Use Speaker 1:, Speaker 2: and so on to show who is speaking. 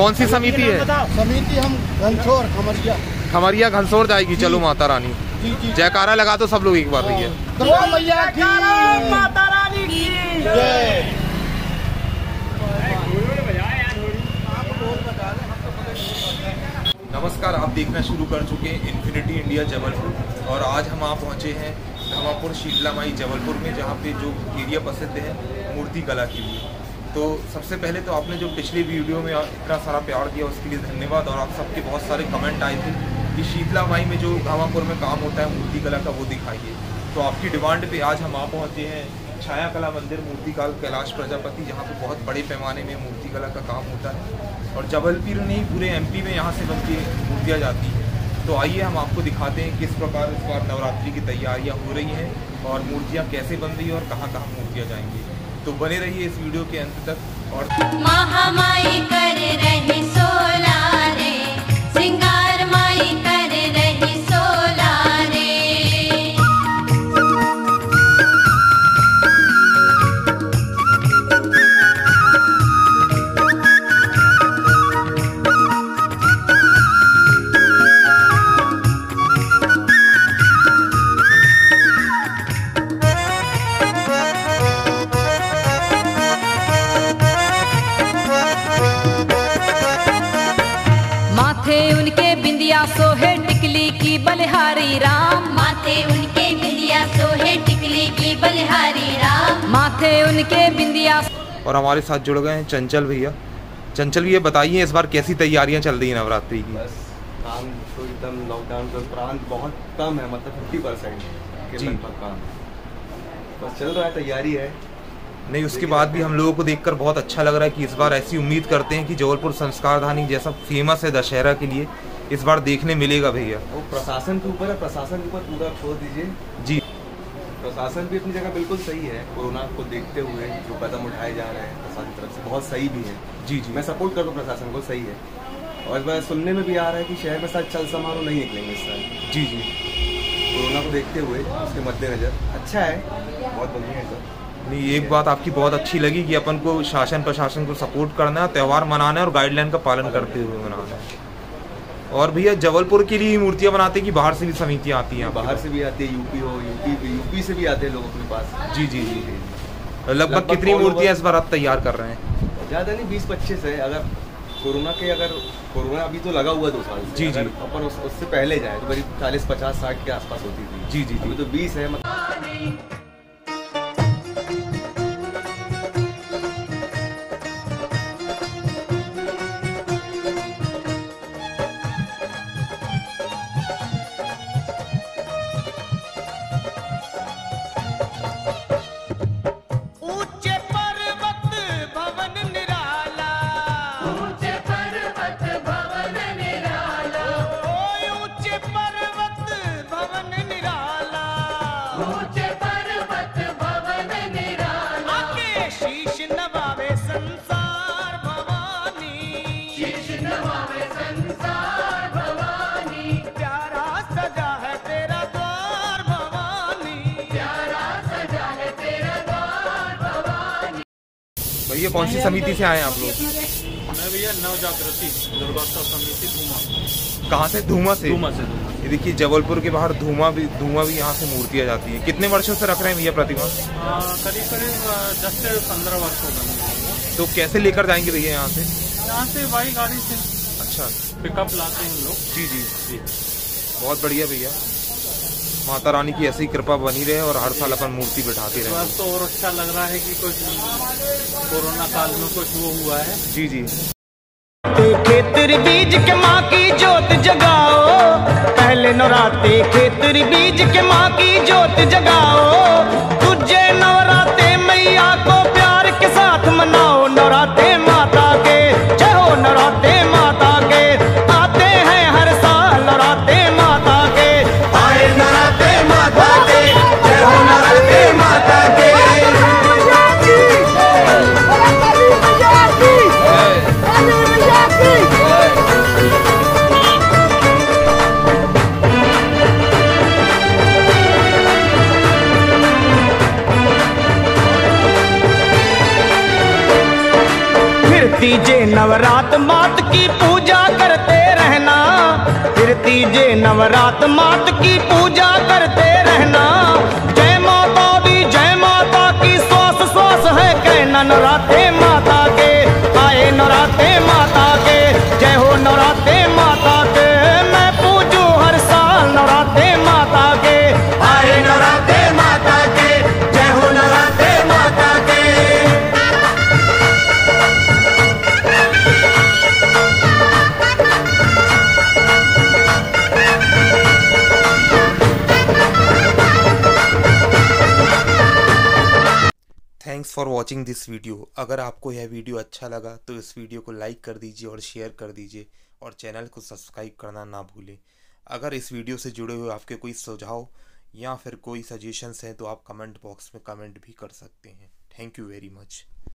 Speaker 1: कौन सी समिति है?
Speaker 2: समिति हम घनछोर खमरिया।
Speaker 1: खमरिया घनसोर जाएगी। चलो माता रानी। जयकारा लगा तो सब लोग एक बार
Speaker 2: की। जय।
Speaker 1: नमस्कार आप देखना शुरू कर चुके हैं इन्फिनिटी इंडिया जबलपुर। और आज हम आप पहुँचे हैं धमापुर शीतला माई जबलपुर में जहाँ पे जो एरिया प्रसिद्ध है मूर्ति कला के लिए। तो सबसे पहले तो आपने जो पिछली वीडियो में इतना सारा प्यार दिया, उसके लिए धन्यवाद और आप सबके बहुत सारे कमेंट आए थे कि शीतला माई में जो घावापुर में काम होता है मूर्ति कला का वो दिखाइए। तो आपकी डिमांड पे आज हम आ पहुँचे हैं छाया कला मंदिर, मूर्तिकाल कैलाश प्रजापति, जहाँ पे बहुत बड़े पैमाने में मूर्ति कला का काम होता है। और जबलपुर नहीं, पूरे एमपी में यहाँ से बनती मूर्तियाँ जाती हैं। तो आइए हम आपको दिखाते हैं किस प्रकार इस बार नवरात्रि की तैयारियाँ हो रही हैं और मूर्तियाँ कैसे बन रही हैं और कहाँ कहाँ मूर्तियाँ जाएँगी। तो बने रहिए इस वीडियो के अंत तक और
Speaker 3: महामाई कर रहे सोला रे सिंगार
Speaker 4: बिंदिया सोहे टिकली की बलिहारी राम।
Speaker 3: माथे उनके बिंदिया सोहे टिकली की बलिहारी राम।
Speaker 4: माथे उनके बिंदिया
Speaker 1: और हमारे साथ जुड़ गए हैं चंचल भैया। चंचल भैया बताइए इस बार कैसी तैयारियाँ चल रही हैं नवरात्रि की?
Speaker 5: बस काम तो एकदम लॉकडाउन के उपरांत बहुत कम है मतलब फिफ्टी परसेंट के
Speaker 1: जी।
Speaker 5: लगभग काम। बस चल रहा है तैयारी है।
Speaker 1: नहीं उसके बाद भी हम लोगों को देखकर बहुत अच्छा लग रहा है कि इस बार ऐसी उम्मीद करते हैं कि जबलपुर संस्कारधानी जैसा फ़ेमस है दशहरा के लिए। इस बार देखने मिलेगा भैया।
Speaker 5: वो प्रशासन के ऊपर है प्रशासन के ऊपर पूरा छोड़ दीजिए।
Speaker 1: जी।
Speaker 5: प्रशासन भी अपनी जगह बिल्कुल सही है कोरोना को देखते हुए जो कदम उठाए जा रहे हैं प्रशासन की तरफ़ से बहुत सही भी है।
Speaker 1: जी जी।
Speaker 5: मैं सपोर्ट करता हूँ प्रशासन को सही है। और इस बार सुनने में भी आ रहा है कि शहर में शायद चल समारोह नहीं निकलेंगे इस साल।
Speaker 1: जी जी।
Speaker 5: कोरोना को देखते हुए उसके मद्देनजर। अच्छा है बहुत बढ़िया है सर।
Speaker 1: नहीं एक बात आपकी बहुत अच्छी लगी कि अपन को शासन प्रशासन को सपोर्ट करना है त्यौहार मनाना है और गाइडलाइन का पालन करते हुए मनाना है। और भैया जबलपुर के लिए ही मूर्तियाँ बनाते हैं कि बाहर से भी समितियाँ आती हैं
Speaker 5: बाहर से भी आती है यूपी हो यूपी यूपी से भी आते हैं लोग अपने पास।
Speaker 1: जी जी जी लगभग
Speaker 5: लगभग
Speaker 1: कितनी मूर्तियाँ इस बार आप तैयार कर रहे हैं?
Speaker 5: ज़्यादा नहीं बीस पच्चीस है। अगर कोरोना के अगर कोरोना अभी तो लगा हुआ दो साल
Speaker 1: जी, जी।
Speaker 5: अपन उस, उससे पहले जाए तो करीब चालीस पचास साठ के आसपास होती थी।
Speaker 1: जी जी जी।
Speaker 5: तो बीस है मतलब
Speaker 1: कौन सी समिति से आए आप लोग।
Speaker 6: मैं भैया समिति धूमा।
Speaker 1: कहाँ से? धूमा से?
Speaker 6: धूमा से
Speaker 1: ये देखिए जबलपुर के बाहर धूमा भी धूमा भी यहाँ से मूर्तियाँ जाती है। कितने वर्षों से रख रहे हैं भैया प्रतिमा?
Speaker 6: करीब करीब दस से पंद्रह वर्ष हो गए
Speaker 1: तो कैसे लेकर जाएँगे भैया यहाँ से?
Speaker 6: यहाँ से वाई गाड़ी से
Speaker 1: अच्छा।
Speaker 6: पिकअप लाते हैं हम लोग।
Speaker 1: जी जी। जी। बहुत बढ़िया भैया। माता रानी की ऐसी कृपा बनी रहे और हर साल अपन मूर्ति बैठाते रहे।
Speaker 6: तो और अच्छा लग रहा है कि कुछ कोरोना काल में कुछ वो हुआ है।
Speaker 1: जी जी।
Speaker 7: खेतर बीज के माँ की जोत जगाओ पहले नौराते खेतर बीज के माँ की जोत जगाओ। नवरात मात की पूजा करते रहना। फिर तीजे नवरात मात की पूजा
Speaker 1: thanks for watching this video अगर आपको यह वीडियो अच्छा लगा तो इस वीडियो को लाइक कर दीजिए और शेयर कर दीजिए और चैनल को सब्सक्राइब करना ना भूलें। अगर इस वीडियो से जुड़े हुए आपके कोई सुझाव या फिर कोई सजेशंस हैं तो आप कमेंट बॉक्स में कमेंट भी कर सकते हैं। Thank you very much